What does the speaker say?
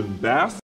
Russian bath.